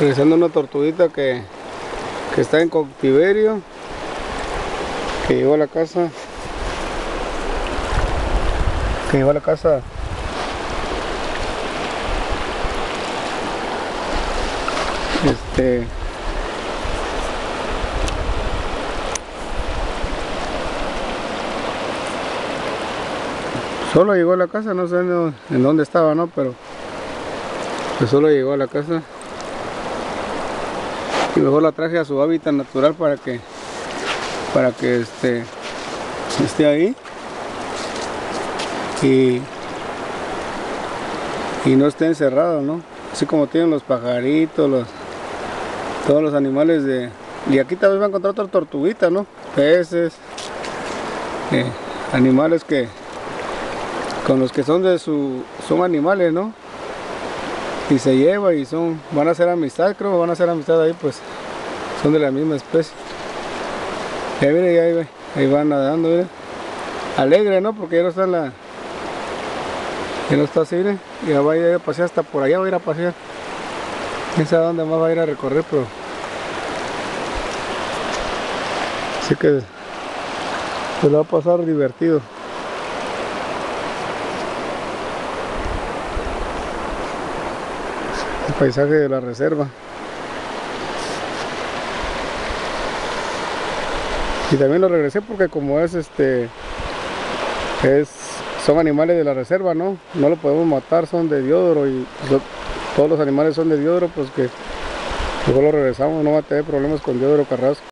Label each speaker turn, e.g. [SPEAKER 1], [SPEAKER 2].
[SPEAKER 1] Regresando una tortuguita que, que está en cautiverio. Que llegó a la casa. Que llegó a la casa. Este. Solo llegó a la casa, no sé en dónde estaba, ¿no? Pero pues solo llegó a la casa y mejor la traje a su hábitat natural para que para que este esté ahí. Y y no esté encerrado no así como tienen los pajaritos los todos los animales de y aquí también va a encontrar otra tortuguita no peces eh, animales que con los que son de su son animales no y se lleva y son van a hacer amistad creo van a hacer amistad ahí pues son de la misma especie ya mire ya ahí, ahí van nadando mire. alegre no porque ya no está la ya no está así mire. ya va a ir a pasear hasta por allá va a ir a pasear quién sabe dónde más va a ir a recorrer pero así que se lo va a pasar divertido el paisaje de la reserva. Y también lo regresé porque como es este es son animales de la reserva, ¿no? No lo podemos matar, son de diodoro y todos los animales son de diodoro, pues que luego lo regresamos, no va a tener problemas con diodoro carrasco.